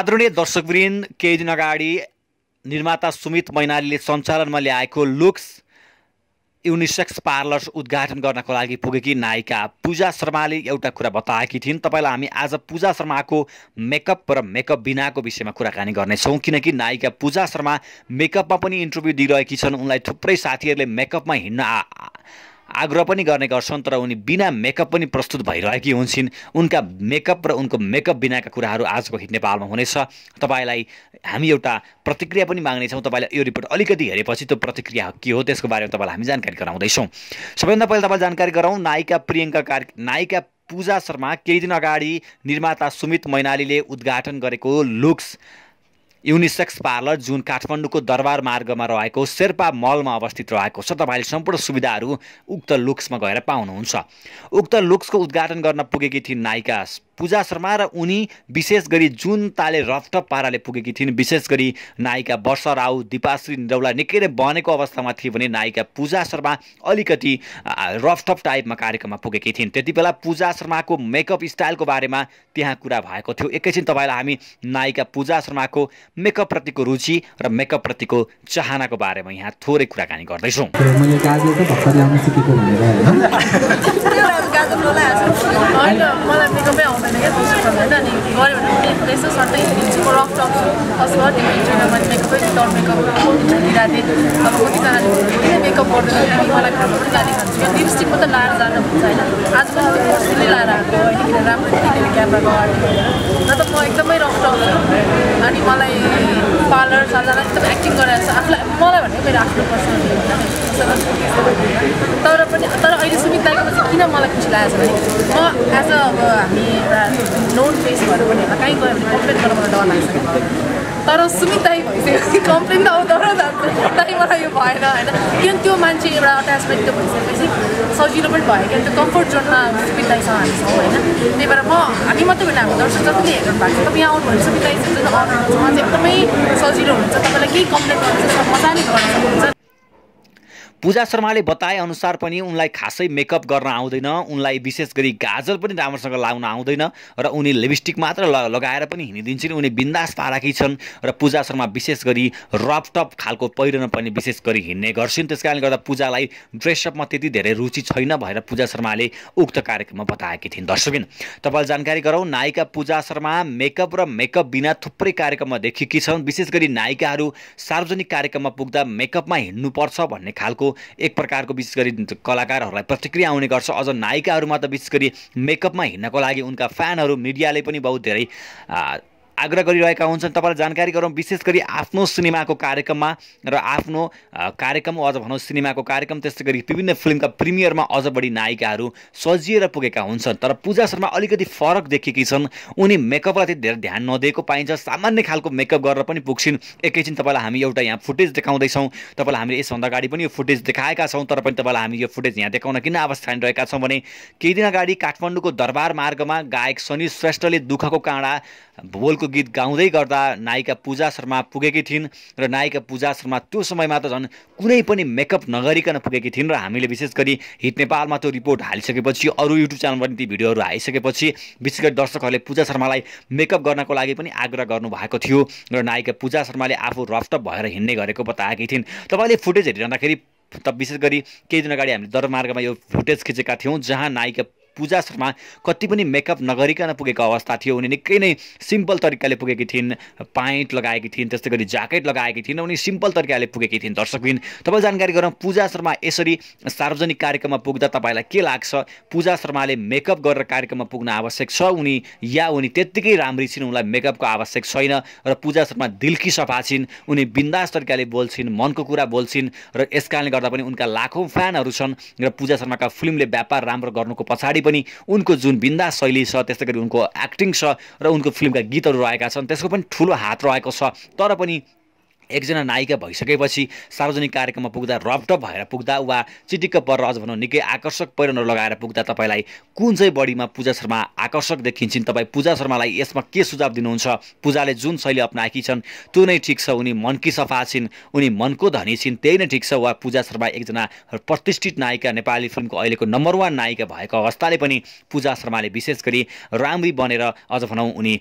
आदरणीय दर्शकवृन्द केही दिन अगाडि निर्माता सुमित मैनालीले सञ्चालनमा ल्याएको लुक्स युनिसेक्स पार्लर्स उद्घाटन गर्नको लागि पुगेकी नायिका पूजा शर्माले एउटा कुरा बताएकी थिइन्। तपाईँलाई हामी आज पूजा शर्माको मेकअप र मेकअप बिनाको विषयमा कुराकानी गर्नेछौँ किनकि नायिका पूजा शर्मा मेकअपमा पनि इन्टरभ्यू दिइरहेकी छन्। उनलाई थुप्रै साथीहरूले मेकअपमा हिँड्न आग्रह पनि गर्ने गर्छन् तर उनी बिना मेकअप पनि प्रस्तुत भइरहेकी हुन्छन्। उनका मेकअप र उनको मेकअप बिनाका कुराहरू आजको हिट नेपालमा हुनेछ। तपाईँलाई हामी एउटा प्रतिक्रिया पनि माग्नेछौँ। तपाईँलाई यो रिपोर्ट अलिकति हेरेपछि त्यो प्रतिक्रिया के हो त्यसको बारेमा तपाईँलाई हामी जानकारी गराउँदैछौँ। सबैभन्दा पहिला तपाईँलाई जानकारी गराउँ नायिका प्रियङ्का कार्य नायिका पूजा शर्मा केही दिन अगाडि निर्माता सुमित मैनालीले उद्घाटन गरेको लुक्स। युनिसेक्स पार्लर जुन काठमाडौँको दरबार मार्गमा रहेको शेर्पा मलमा अवस्थित रहेको छ तपाईँले सम्पूर्ण सुविधाहरू उक्त लुक्समा गएर पाउनुहुन्छ। उक्त लुक्सको उद्घाटन गर्न पुगेकी थिइन् नायिका पूजा शर्मा र उनी विशेष गरी जुन ताले रफटप पाराले पुगेकी थिइन् विशेष गरी नायिका वर्षा राउ दिपाश्री निरौला निकै नै बनेको अवस्थामा थिए भने नायिका पूजा शर्मा अलिकति रफटप टाइपमा कार्यक्रममा पुगेकी थिइन्। त्यति बेला पूजा शर्माको मेकअप स्टाइलको बारेमा त्यहाँ कुरा भएको थियो। एकैछिन तपाईँलाई हामी नायिका पूजा शर्माको मेकअपप्रतिको रुचि र मेकअपप्रतिको चाहनाको बारेमा यहाँ थोरै कुराकानी गर्दैछौँ। मलाई आउँदैन क्या होइन अनि भने रफ कसो हिँड्छु मैले मेकअपै किनकि मलाई पनि लिपस्टिक मात्रै लाएर होइन त्यो राम्रो क्यामेराको र त म एकदमै रफ अनि मलाई पार्लर एकदम एक्टिङ मलाई भनेको मेरो आफ्नो पर्सनल तर पनि तर अहिले सुमित चाहिँ किन मलाई खुसी लागेको छ भने म एज अब हामी नोन फेस भएर पनि होला कहीँ गयो भने कम्प्लेन गर्न डर लाग्छ तर सुमित दाई भइसक्यो कम्प्लेन त आउँदो जान्छ मलाई यो भएन होइन किन त्यो मान्छे एउटा अट्याचमेन्ट त्यो भइसकेपछि सजिलो पनि भयो क्या त्यो कम्फर्ट जोनमा सुमित दाईसँग हामी छौँ होइन त्यही भएर म हामी मात्रै होइन हाम्रो दर्शक जतिले हेर्नु भएको छ तपाईँ यहाँ आउनु भने सुमित दाई जुन अनर हुन्छ उहाँ चाहिँ एकदमै सजिलो हुन्छ तपाईँलाई केही कम्प्लेन गर्नु मजाले गर्न सक्नुहुन्छ पूजा शर्माले बताए अनुसार पनि उनलाई खासै मेकअप गर्न आउँदैन उनलाई विशेष गरी गाजल पनि राम्रोसँग लाउन आउँदैन र उनी लिपस्टिक मात्र लगाएर पनि हिँडिदिन्छन्। उनी बिन्दास पाराकी छन् र पूजा शर्मा विशेष गरी रपटप खालको पहिरन पनि विशेष गरी हिँड्ने गर्छिन्। त्यस कारणले गर्दा पूजालाई ड्रेसअपमा त्यति धेरै रुचि छैन भएर पूजा शर्माले उक्त कार्यक्रममा बताएकी थिइन्। दर्शकबिन तपाईँलाई जानकारी गराउँ नायिका पूजा शर्मा मेकअप र मेकअप बिना थुप्रै कार्यक्रममा देखिएकी छन्। विशेष गरी नायिकाहरू सार्वजनिक कार्यक्रममा पुग्दा मेकअपमा हिँड्नुपर्छ भन्ने खालको एक प्रकारको विशेष गरी कलाकारहरूलाई प्रतिक्रिया आउने गर्छ। अझ नायिकाहरूमा त विशेष गरी मेकअपमा हिँड्नको लागि उनका फ्यानहरू मिडियाले पनि बहुत धेरै आग्रह गरिरहेका हुन्छन्। तपाईँलाई जानकारी गरौँ विशेष गरी आफ्नो सिनेमाको कार्यक्रममा र आफ्नो कार्यक्रम अझ भनौँ सिनेमाको कार्यक्रम त्यस्तै गरी विभिन्न फिल्मका प्रिमियरमा अझ बढी नायिकाहरू सजिएर पुगेका हुन्छन्। तर पूजा शर्मा अलिकति फरक देखेकी छन्। उनी मेकअपलाई त्यति धेरै ध्यान नदिएको पाइन्छ। सामान्य खालको मेकअप गरेर पनि पुग्छिन्। एकैछिन तपाईँलाई हामी एउटा यहाँ फुटेज देखाउँदैछौँ। तपाईँलाई हामीले यसभन्दा अगाडि पनि यो फुटेज देखाएका छौँ तर पनि तपाईँलाई हामी यो फुटेज यहाँ देखाउन किन अवस्था रहेका छौँ भने केही दिन अगाडि काठमाडौँको दरबार मार्गमा गायक सनी श्रेष्ठले दुःखको काँडा भोलको गीत गाउँदै गर्दा नायिका पूजा शर्मा पुगेकी थिइन् र नायिका पूजा शर्मा त्यो समयमा त झन् कुनै पनि मेकअप नगरिकन पुगेकी थिइन् र हामीले विशेष गरी हिट नेपालमा त्यो रिपोर्ट हालिसकेपछि अरू युट्युब च्यानलमा पनि ती भिडियोहरू आइसकेपछि विशेष गरी दर्शकहरूले पूजा शर्मालाई मेकअप गर्नको लागि पनि आग्रह गर्नुभएको थियो र नायिका पूजा शर्माले आफू रफटप भएर हिँड्ने गरेको बताएकी थिइन्। तपाईँले फुटेज हेरिरहँदाखेरि त विशेष गरी केही दिन अगाडि हामीले दरमार्गमा यो फुटेज खिचेका थियौँ जहाँ नायिका पूजा शर्मा कति पनि मेकअप नगरिकन पुगेको अवस्था थियो। उनी निकै नै सिम्पल तरिकाले पुगेकी थिइन् पाइन्ट लगाएकी थिइन् त्यस्तै गरी ज्याकेट लगाएकी थिइन् उनी सिम्पल तरिकाले पुगेकी थिइन्। दर्शकबिन तपाईँ जानकारी गरौँ पूजा शर्मा यसरी सार्वजनिक कार्यक्रममा पुग्दा तपाईँलाई के लाग्छ? पूजा शर्माले मेकअप गरेर कार्यक्रममा पुग्न आवश्यक छ उनी या उनी त्यत्तिकै राम्री छिन् उनलाई मेकअपको आवश्यक छैन? र पूजा शर्मा दिलकी सफा छिन् उनी बिन्दास तरिकाले बोल्छिन् मनको कुरा बोल्छिन् र यस गर्दा पनि उनका लाखौँ फ्यानहरू छन् र पूजा शर्माका फिल्मले व्यापार राम्रो गर्नुको पछाडि पनि उनको जुन बिन्दास शैली छ त्यस्तै गरी उनको एक्टिङ छ र उनको फिल्मका गीतहरू रहेका छन् त्यसको पनि ठुलो हात रहेको छ। तर पनि एकजना नायिका भइसकेपछि सार्वजनिक कार्यक्रममा पुग्दा रपटप भएर पुग्दा वा चिटिक्क परेर अझ भनौँ निकै आकर्षक पहिरनहरू लगाएर पुग्दा तपाईँलाई कुन चाहिँ बढीमा पूजा शर्मा आकर्षक देखिन्छन्? तपाईँ पूजा शर्मालाई यसमा के सुझाव दिनुहुन्छ? पूजाले जुन शैली अप्नाएकी छन् त्यो नै ठिक छ? उनी मनकी सफा छिन् उनी मनको धनी छिन् त्यही नै ठिक छ? वा पूजा शर्मा एकजना प्रतिष्ठित नायिका नेपाली फिल्मको अहिलेको नम्बर वान नायिका भएको अवस्थाले पनि पूजा शर्माले विशेष गरी राम्री बनेर अझ भनौँ उनी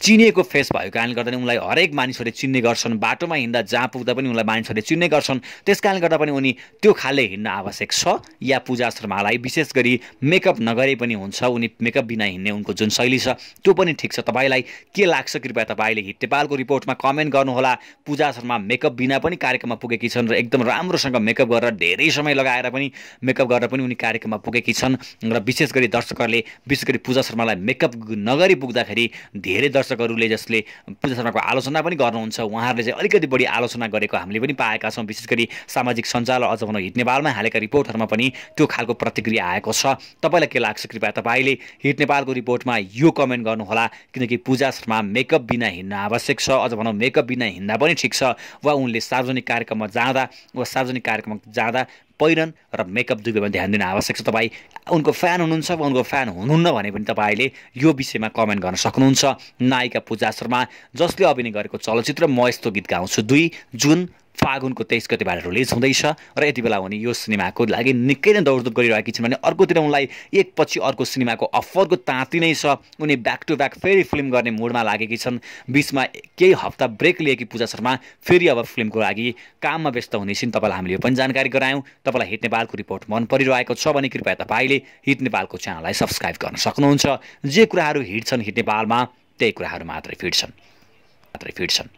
चिनिएको फेस भएको कारणले गर्दा उनलाई हरेक मानिसहरूले चिन्ने गर्छन् बाटोमा हिँड्दा जहाँ पुग्दा पनि उनलाई मानिसहरूले चिन्ने गर्छन्। त्यस कारणले गर्दा पनि उनी त्यो खाले हिँड्न आवश्यक छ। या पूजा शर्मालाई विशेष गरी मेकअप नगरे पनि हुन्छ उनी मेकअप बिना हिँड्ने उनको जुन शैली छ त्यो पनि ठिक छ। तपाईँलाई के लाग्छ कृपया तपाईँले हिट नेपालको रिपोर्टमा कमेन्ट गर्नुहोला। पूजा शर्मा मेकअप बिना पनि कार्यक्रममा पुगेकी छन् र एकदम राम्रोसँग मेकअप गरेर धेरै समय लगाएर पनि मेकअप गरेर पनि उनी कार्यक्रममा पुगेकी छन्। र विशेष गरी दर्शकहरूले विशेष गरी पूजा शर्मालाई मेकअप नगरी पुग्दाखेरि धेरै दर्शकहरूले जसले पूजा शर्माको आलोचना पनि गर्नुहुन्छ उहाँहरूले चाहिँ अलिकति बढी आलोचना गरेको हामीले पनि पाएका छौँ। विशेष गरी सामाजिक सञ्जाल अझ भनौँ हिट नेपालमा हालेका रिपोर्टहरूमा पनि त्यो खालको प्रतिक्रिया आएको छ। तपाईँलाई के लाग्छ? कृपया तपाईँले हिट नेपालको रिपोर्टमा यो कमेन्ट गर्नुहोला किनकि पूजा शर्मा मेकअप बिना हिँड्न आवश्यक छ अझ भनौँ मेकअप बिना हिँड्दा पनि ठिक छ वा उनले सार्वजनिक कार्यक्रममा जाँदा वा सार्वजनिक कार्यक्रममा जाँदा पहिरन र मेकअप दुवैमा ध्यान दिन आवश्यक छ तपाईँ। उनको फ्यान हुनुहुन्छ वा उनको फ्यान हुनुहुन्न भने पनि तपाईँले यो विषयमा कमेन्ट गर्न सक्नुहुन्छ। नायिका पूजा शर्मा जसले अभिनय गरेको चलचित्र म यस्तो गीत गाउँछु। दुई जुन फागुनको तेइस गतिबाट रिलिज हुँदैछ र यति बेला उनी यो सिनेमाको लागि निकै नै दौडधुप गरिरहेकी छिन् भने अर्कोतिर उनलाई एकपछि अर्को सिनेमाको अफरको ताँती नै छ। उनी ब्याक टु ब्याक फेरि फिल्म गर्ने मुडमा लागेकी छन्। बिचमा केही हप्ता ब्रेक लिएकी पूजा शर्मा फेरि अब फिल्मको लागि काममा व्यस्त हुनेछिन्। तपाईँलाई हामीले यो पनि जानकारी गरायौँ। तपाईँलाई हिट नेपालको रिपोर्ट मन परिरहेको छ भने कृपया तपाईँले हिट नेपालको च्यानललाई सब्सक्राइब गर्न सक्नुहुन्छ। जे कुराहरू हिट छन् हिट नेपालमा त्यही कुराहरू मात्रै फिट्छन् मात्रै फिट्छन्